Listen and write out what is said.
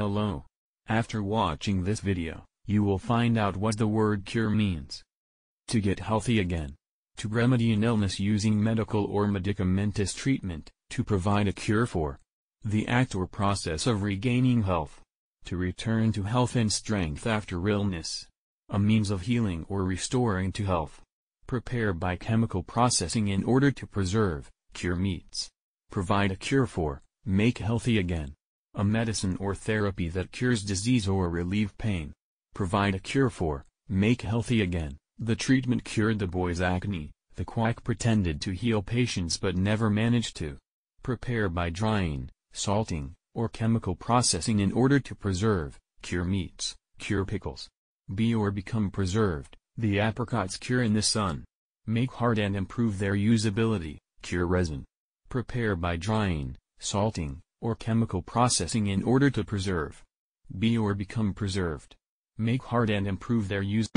below. After watching this video, you will find out what the word cure means. To get healthy again. To remedy an illness using medical or medicamentous treatment, to provide a cure for the act or process of regaining health. To return to health and strength after illness. A means of healing or restoring to health. Prepare by chemical processing in order to preserve, cure meats. Provide a cure for, make healthy again. A medicine or therapy that cures disease or relieve pain. Provide a cure for, make healthy again. The treatment cured the boy's acne, the quack pretended to heal patients but never managed to. Prepare by drying, salting, or chemical processing in order to preserve, cure meats, cure pickles. Be or become preserved, the apricots cure in the sun. Make hard and improve their usability, cure resin. Prepare by drying, salting, or chemical processing in order to preserve. Be or become preserved. Make hard and improve their use.